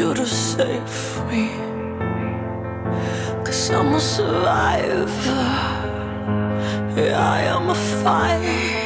you to save me. Cause I'm a survivor. Yeah, I am a fighter.